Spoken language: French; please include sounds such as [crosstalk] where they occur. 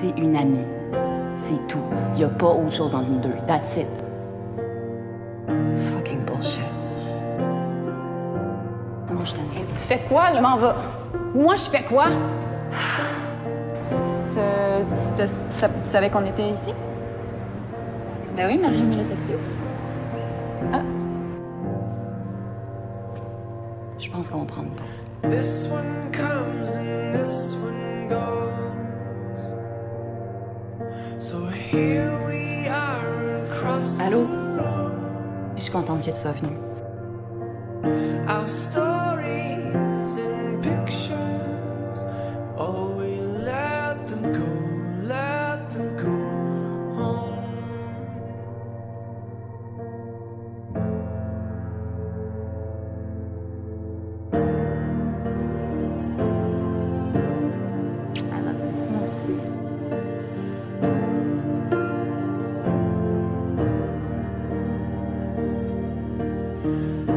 C'est une amie. C'est tout. Y a pas autre chose entre nous deux. That's it. Fucking bullshit. Moi, je t'en ai. Tu fais quoi? Je m'en vais. Moi, je fais quoi? [sighs] Tu sa- tu savais qu'on était ici? Ben oui, Marie me l'a texté. Je pense qu'on va prendre une pause. This one comes and this Allô? Je suis contente que tu sois venue. Come.